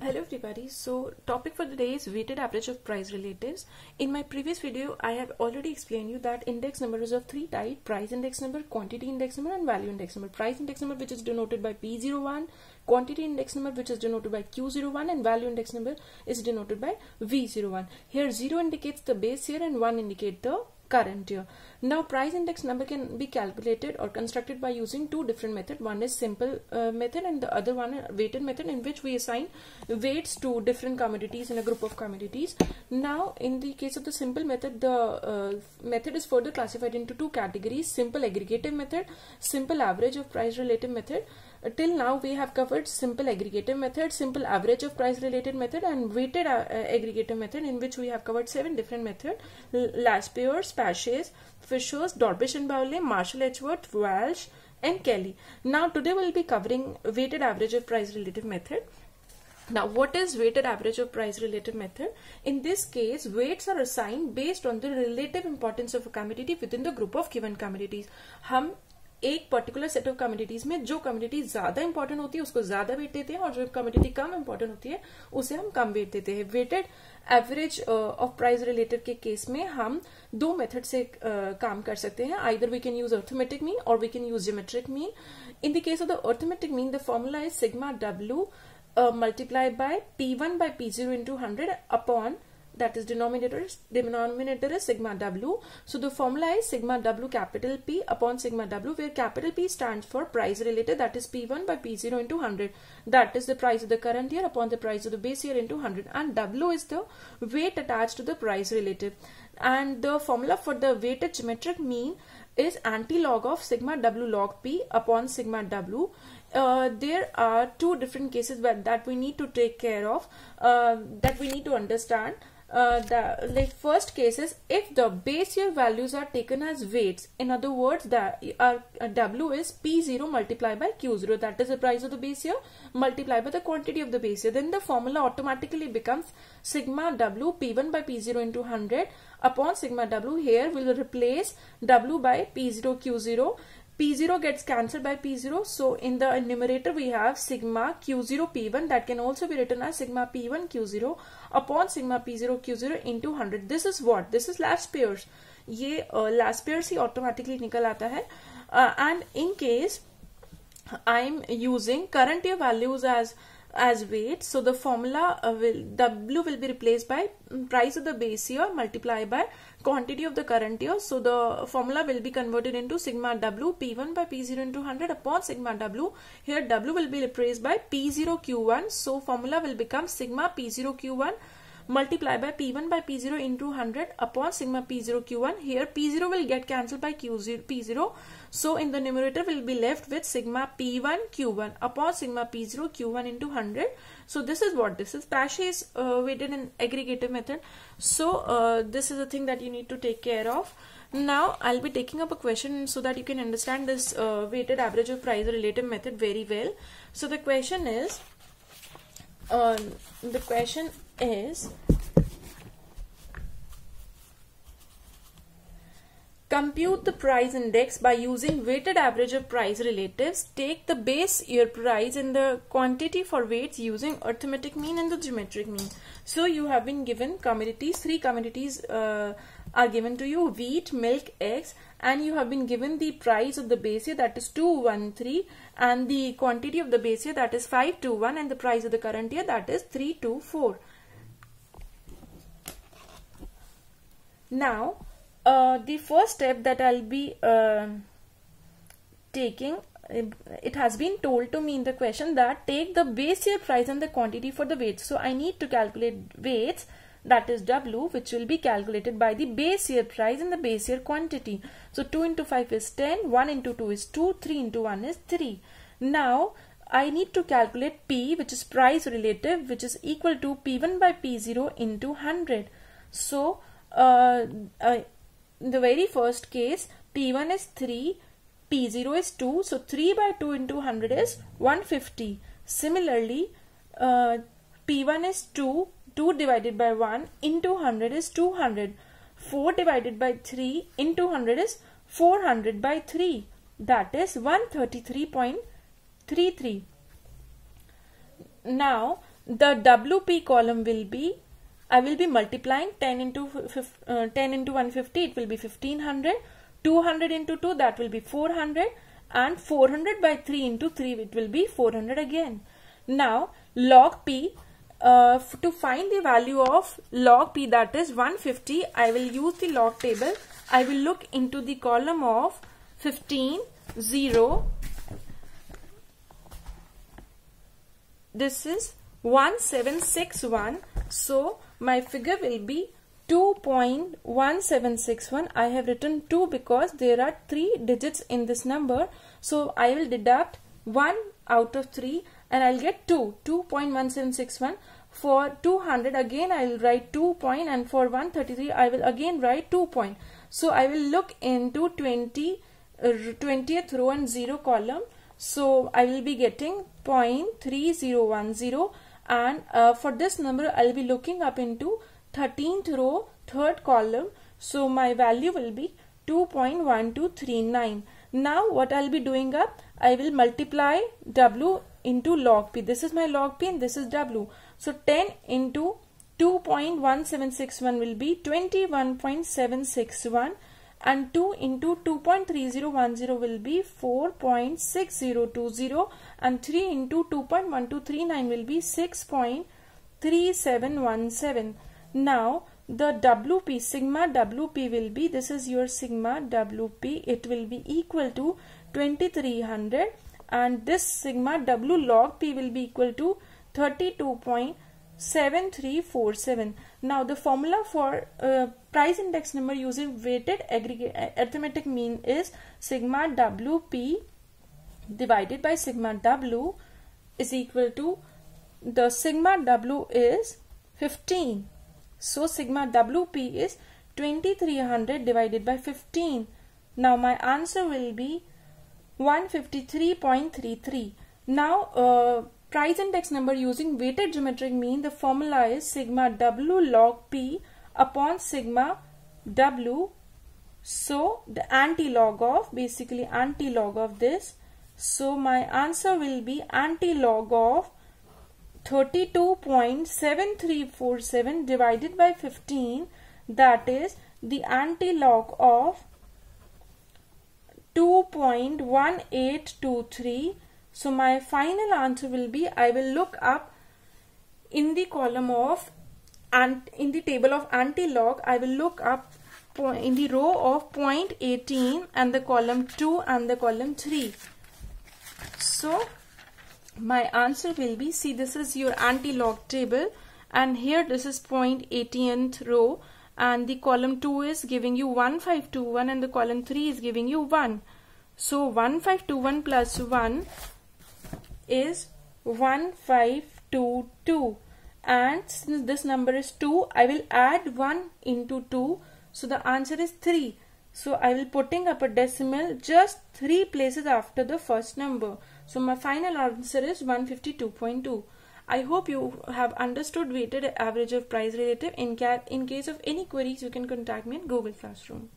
Hello everybody. So topic for the day is weighted average of price relatives. In my previous video, I have already explained you that index number is of three type, price index number, quantity index number and value index number. Price index number which is denoted by P01, quantity index number which is denoted by Q01 and value index number is denoted by V01. Here 0 indicates the base year and 1 indicate the current year. Now price index number can be calculated or constructed by using two different methods. One is simple uh, method and the other one is weighted method in which we assign weights to different commodities in a group of commodities. Now in the case of the simple method, the uh, method is further classified into two categories, simple aggregative method, simple average of price relative method. Uh, till now we have covered simple aggregative method, simple average of price related method and weighted uh, aggregative method in which we have covered seven different methods, Laspeyres, Paasche's, Fishers, Dorbish and Bowley, Marshall Edgeworth, Walsh and Kelly. Now today we will be covering weighted average of price related method. Now what is weighted average of price related method? In this case weights are assigned based on the relative importance of a commodity within the group of given commodities. एक particular set of communities में जो community ज़्यादा important होती है उसको ज़्यादा wait देते हैं और जो कम्युनिटी कम इंपॉर्टेंट होती है उसे हम कम वेट देते हैं। Weighted average of price related के केस में हम दो मेथड से uh, काम कर सकते हैं। Either we can use arithmetic mean और we can use geometric mean in the case of the arithmetic mean the formula is sigma W multiply by P one by P zero into hundred upon that is denominator denominator is sigma w. So the formula is sigma w capital p upon sigma w where capital p stands for price related that is p1 by p0 into 100 that is the price of the current year upon the price of the base year into 100 and w is the weight attached to the price relative. And the formula for the weighted geometric mean is anti-log of sigma w log p upon sigma w. Uh, there are two different cases that we need to take care of uh, that we need to understand uh, the like first case is if the base year values are taken as weights in other words that our uh, w is p0 multiplied by q0 that is the price of the base year multiplied by the quantity of the base year then the formula automatically becomes sigma w p1 by p0 into 100 upon sigma w here we will replace w by p0 q0 P0 gets cancelled by P0. So in the numerator we have sigma Q0 P1 that can also be written as sigma P1 Q0 upon sigma P0 Q0 into 100. This is what? This is Laspeyres. ये last pair से automatically निकल आता है and in case I am using current ये values as as weight. So the formula uh, will W will be replaced by price of the base year multiplied by quantity of the current year. So the formula will be converted into sigma W P1 by P0 into 100 upon sigma W. Here W will be replaced by P0 Q1. So formula will become sigma P0 Q1 multiply by P1 by P0 into 100 upon sigma P0 Q1. Here P0 will get cancelled by Q0 P0. So in the numerator will be left with sigma P1 Q1 upon sigma P0 Q1 into 100. So this is what this is. Paasche is uh, weighted in aggregative method. So uh, this is the thing that you need to take care of. Now I'll be taking up a question so that you can understand this uh, weighted average of price relative method very well. So the question is, uh, the question is Compute the price index by using weighted average of price relatives. Take the base year price and the quantity for weights using arithmetic mean and the geometric mean. So you have been given commodities, three commodities uh, are given to you, wheat, milk, eggs and you have been given the price of the base year that is 213 and the quantity of the base year that is 521 and the price of the current year that is 324. Now uh, the first step that I'll be uh, taking it has been told to me in the question that take the base year price and the quantity for the weights. So I need to calculate weights that is W which will be calculated by the base year price and the base year quantity. So 2 into 5 is 10, 1 into 2 is 2, 3 into 1 is 3. Now I need to calculate P which is price relative which is equal to P1 by P0 into 100. So uh, uh, in the very first case P1 is 3, P0 is 2. So 3 by 2 into 100 is 150. Similarly, uh, P1 is 2, 2 divided by 1 into 100 is 200. 4 divided by 3 into 100 is 400 by 3. That is 133.33. Now, the WP column will be I will be multiplying 10 into uh, 10 into 150 it will be 1500 200 into 2 that will be 400 and 400 by 3 into 3 it will be 400 again now log p uh, to find the value of log p that is 150 I will use the log table. I will look into the column of 15 0 this is 1761 so my figure will be 2.1761 I have written 2 because there are 3 digits in this number. So I will deduct 1 out of 3 and I'll get 2 2.1761 for 200 again I will write 2 point and for 133 I will again write 2 point. So I will look into 20 uh, 20th row and 0 column. So I will be getting 0.3010 and uh, for this number I'll be looking up into 13th row third column. So my value will be 2.1239 now what I'll be doing up I will multiply W into log P this is my log P and this is W so 10 into 2.1761 will be 21.761 and 2 into 2.3010 will be 4.6020 and 3 into 2.1239 will be 6.3717. Now the WP sigma WP will be this is your sigma WP it will be equal to 2300 and this sigma W log P will be equal to 32.7347. Now the formula for uh, price index number using weighted aggregate arithmetic mean is sigma WP divided by sigma W is equal to the sigma W is 15. So sigma WP is 2300 divided by 15. Now my answer will be 153.33. Now uh, price index number using weighted geometric mean the formula is sigma W log P upon sigma W. So the anti-log of basically anti-log of this. So my answer will be anti-log of 32.7347 divided by 15 that is the anti-log of 2.1823 so my final answer will be I will look up in the column of and in the table of anti-log I will look up in the row of 0.18 and the column 2 and the column 3 so my answer will be see this is your anti-log table and here this is 0.18th row and the column 2 is giving you 1521 and the column 3 is giving you 1 so 1521 plus 1 is 1522 and since this number is 2 I will add 1 into 2 so the answer is 3 so I will putting up a decimal just 3 places after the first number. So my final answer is 152.2. I hope you have understood weighted average of price relative. In, in case of any queries, you can contact me in Google Classroom.